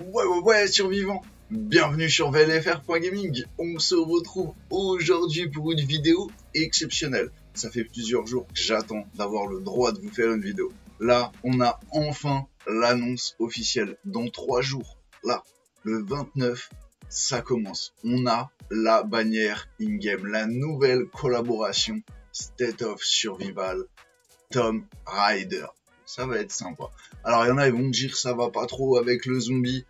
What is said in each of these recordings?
Ouais, ouais, ouais, survivant Bienvenue sur VLFR.gaming On se retrouve aujourd'hui pour une vidéo exceptionnelle. Ça fait plusieurs jours que j'attends d'avoir le droit de vous faire une vidéo. Là, on a enfin l'annonce officielle. Dans trois jours, là, le 29, ça commence. On a la bannière in-game, la nouvelle collaboration State of Survival Tom Rider ça va être sympa. Alors il y en a, ils vont me dire ça va pas trop avec le zombie.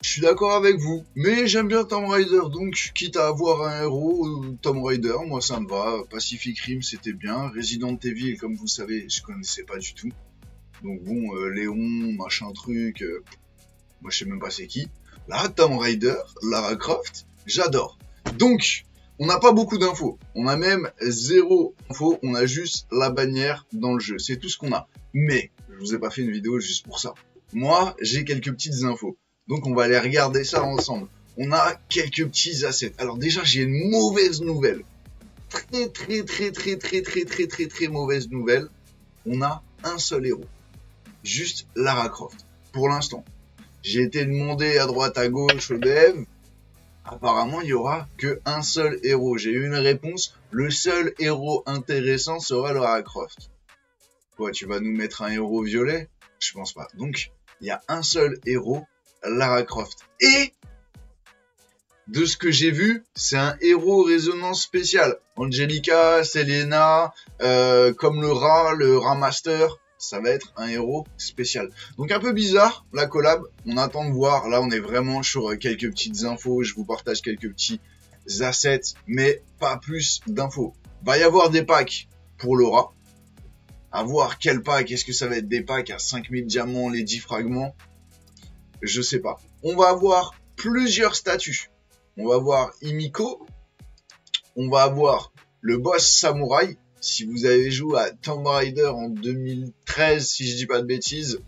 Je suis d'accord avec vous, mais j'aime bien Tomb Raider, donc quitte à avoir un héros, euh, Tomb Raider, moi ça me va. Pacific Rim c'était bien. Resident Evil, comme vous savez, je connaissais pas du tout. Donc bon, euh, Léon, machin truc, euh, moi je sais même pas c'est qui. Là, Tomb Raider, Lara Croft, j'adore. Donc, on n'a pas beaucoup d'infos. On a même zéro info. On a juste la bannière dans le jeu. C'est tout ce qu'on a. Mais, je vous ai pas fait une vidéo juste pour ça. Moi, j'ai quelques petites infos. Donc, on va aller regarder ça ensemble. On a quelques petits assets. Alors déjà, j'ai une mauvaise nouvelle. Très, très, très, très, très, très, très, très, très mauvaise nouvelle. On a un seul héros. Juste Lara Croft. Pour l'instant. J'ai été demandé à droite, à gauche au dev apparemment il y aura que un seul héros. J'ai eu une réponse, le seul héros intéressant sera Lara Croft. Quoi, tu vas nous mettre un héros violet? Je pense pas. Donc, il y a un seul héros, Lara Croft. Et de ce que j'ai vu, c'est un héros résonance spéciale. Angelica, Selena, euh, comme le rat, le rat master, ça va être un héros spécial. Donc un peu bizarre la collab, on attend de voir. Là on est vraiment sur quelques petites infos, je vous partage quelques petits assets, mais pas plus d'infos. Va y avoir des packs pour Laura. À voir quel pack, est-ce que ça va être des packs à 5000 diamants, les 10 fragments? Je sais pas. On va avoir plusieurs statuts. On va avoir Imiko, on va avoir le boss samouraï, si vous avez joué à Tomb Raider en 2013, si je dis pas de bêtises,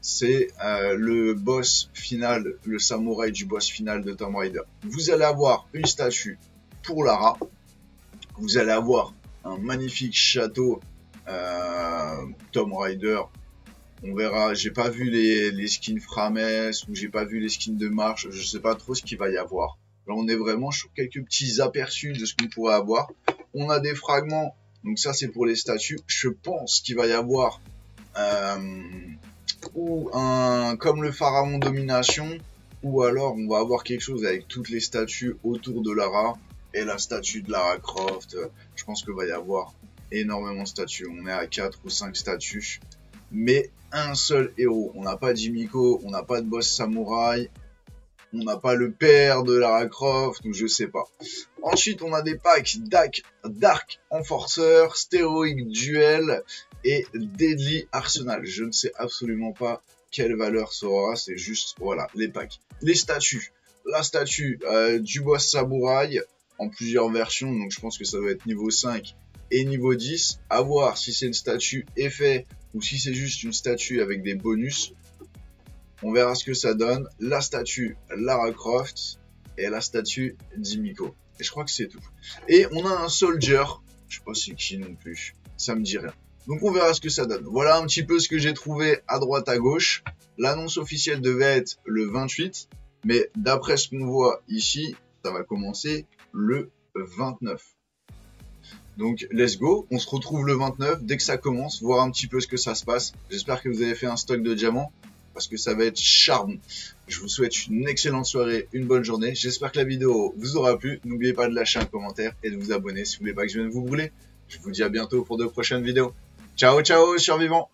c'est euh, le boss final, le samouraï du boss final de Tomb Raider. Vous allez avoir une statue pour Lara. Vous allez avoir un magnifique château euh, Tomb Raider. On verra. J'ai pas vu les, skins Frames ou j'ai pas vu les skins de marche. Je sais pas trop ce qu'il va y avoir. Là, on est vraiment sur quelques petits aperçus de ce qu'on pourrait avoir. On a des fragments donc ça, c'est pour les statues. Je pense qu'il va y avoir ou un comme le pharaon domination, ou alors on va avoir quelque chose avec toutes les statues autour de Lara et la statue de Lara Croft. Je pense qu'il va y avoir énormément de statues. On est à 4 ou 5 statues. Mais un seul héros. On n'a pas d'Imiko, on n'a pas de boss samouraï, on n'a pas le père de Lara Croft, ou je sais pas. Ensuite, on a des packs Dark, Enforcer, Steroic Duel et Deadly Arsenal. Je ne sais absolument pas quelle valeur ça aura, c'est juste, voilà, les packs. Les statues. La statue euh, du boss samouraï en plusieurs versions, donc je pense que ça doit être niveau 5 et niveau 10. À voir si c'est une statue effet ou si c'est juste une statue avec des bonus. On verra ce que ça donne. La statue Lara Croft et la statue d'Imiko. Et je crois que c'est tout. Et on a un soldier. Je sais pas c'est qui non plus. Ça me dit rien. Donc on verra ce que ça donne. Voilà un petit peu ce que j'ai trouvé à droite à gauche. L'annonce officielle devait être le 28. Mais d'après ce qu'on voit ici, ça va commencer le 29. Donc let's go, on se retrouve le 29 dès que ça commence, voir un petit peu ce que ça se passe. J'espère que vous avez fait un stock de diamants parce que ça va être charmant. Je vous souhaite une excellente soirée, une bonne journée. J'espère que la vidéo vous aura plu. N'oubliez pas de lâcher un commentaire et de vous abonner si vous voulez pas que je vienne vous brûler. Je vous dis à bientôt pour de prochaines vidéos. Ciao, ciao, survivants